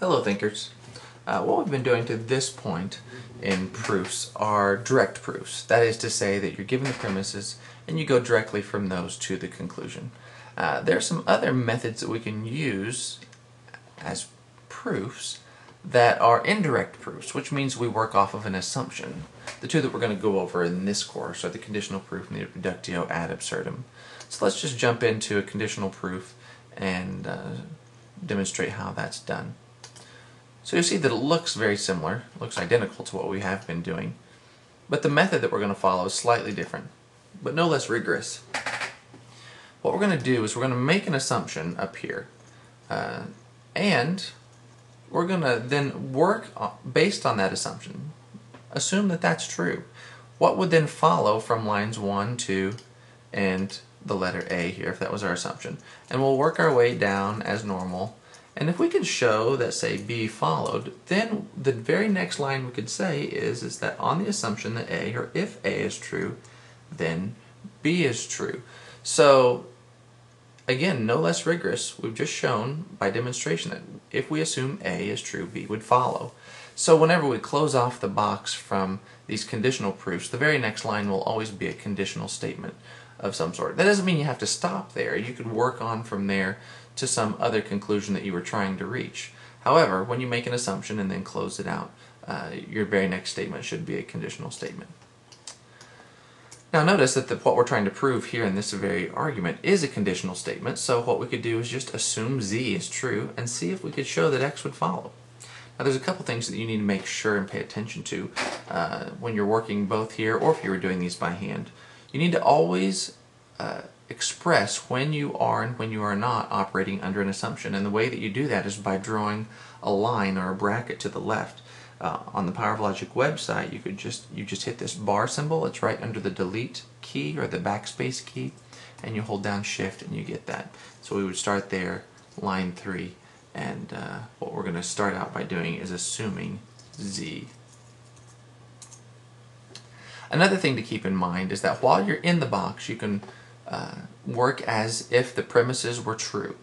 Hello thinkers. Uh, what we've been doing to this point in proofs are direct proofs. That is to say that you're given the premises and you go directly from those to the conclusion. Uh, there are some other methods that we can use as proofs that are indirect proofs, which means we work off of an assumption. The two that we're going to go over in this course are the conditional proof and the reductio ad absurdum. So let's just jump into a conditional proof and uh, demonstrate how that's done. So you see that it looks very similar, looks identical to what we have been doing, but the method that we're going to follow is slightly different, but no less rigorous. What we're going to do is we're going to make an assumption up here, uh, and we're going to then work based on that assumption. Assume that that's true. What would then follow from lines 1, 2, and the letter A here, if that was our assumption? And we'll work our way down as normal and if we can show that, say, B followed, then the very next line we could say is, is that on the assumption that A, or if A is true, then B is true. So, again, no less rigorous. We've just shown by demonstration that if we assume A is true, B would follow. So whenever we close off the box from these conditional proofs, the very next line will always be a conditional statement of some sort. That doesn't mean you have to stop there. You could work on from there to some other conclusion that you were trying to reach. However, when you make an assumption and then close it out, uh, your very next statement should be a conditional statement. Now notice that the, what we're trying to prove here in this very argument is a conditional statement, so what we could do is just assume z is true and see if we could show that x would follow. Now there's a couple things that you need to make sure and pay attention to uh, when you're working both here or if you were doing these by hand. You need to always uh, express when you are and when you are not operating under an assumption. And the way that you do that is by drawing a line or a bracket to the left. Uh, on the Power of Logic website, you could just you just hit this bar symbol. It's right under the delete key or the backspace key, and you hold down Shift and you get that. So we would start there, line three, and uh, what we're going to start out by doing is assuming Z. Another thing to keep in mind is that while you're in the box, you can uh, work as if the premises were true.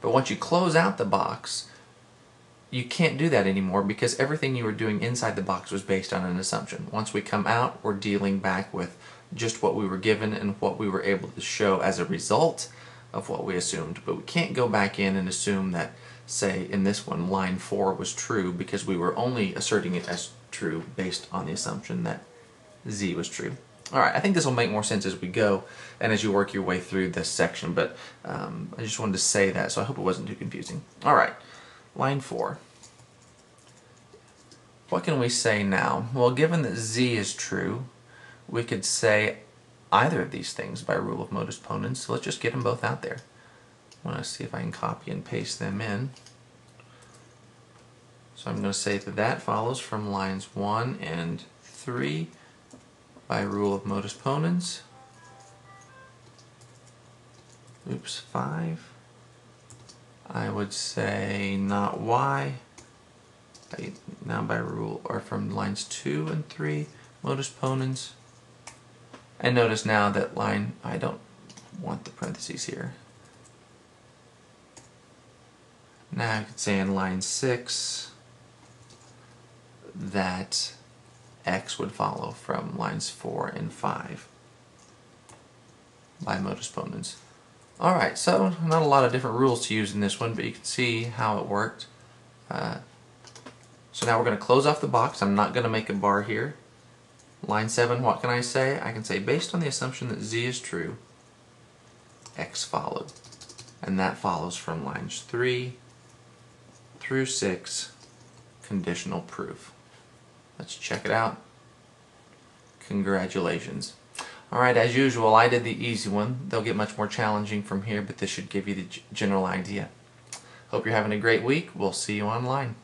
But once you close out the box, you can't do that anymore because everything you were doing inside the box was based on an assumption. Once we come out, we're dealing back with just what we were given and what we were able to show as a result of what we assumed. But we can't go back in and assume that, say, in this one, line 4 was true because we were only asserting it as true based on the assumption that z was true. Alright, I think this will make more sense as we go and as you work your way through this section, but um, I just wanted to say that, so I hope it wasn't too confusing. Alright, line 4. What can we say now? Well, given that z is true, we could say either of these things by rule of modus ponens, so let's just get them both out there. I want to see if I can copy and paste them in. So I'm going to say that that follows from lines 1 and 3 by rule of modus ponens. Oops, 5. I would say not y. Now by rule, or from lines 2 and 3, modus ponens. And notice now that line, I don't want the parentheses here. Now I could say in line 6 that x would follow from lines 4 and 5 by modus ponens. Alright, so not a lot of different rules to use in this one, but you can see how it worked. Uh, so now we're going to close off the box. I'm not going to make a bar here. Line 7, what can I say? I can say based on the assumption that z is true, x followed. And that follows from lines 3 through 6, conditional proof. Let's check it out. Congratulations. Alright, as usual, I did the easy one. They'll get much more challenging from here, but this should give you the general idea. Hope you're having a great week. We'll see you online.